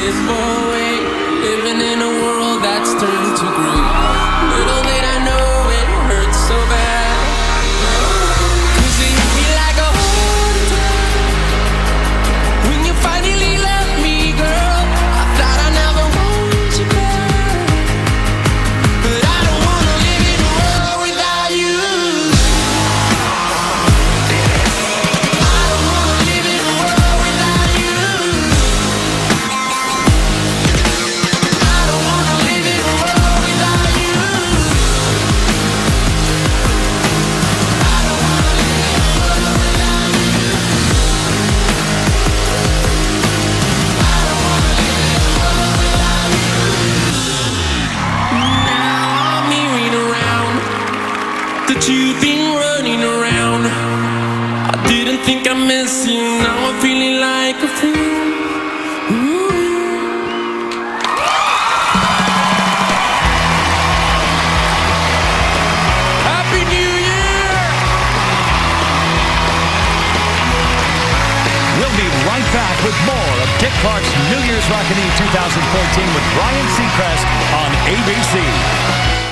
this boy living in a world that's turned that you've been running around. I didn't think I'd miss you, now I'm feeling like a fool. Right back with more of Dick Clark's New Year's Rockin' Eve 2014 with Ryan Seacrest on ABC.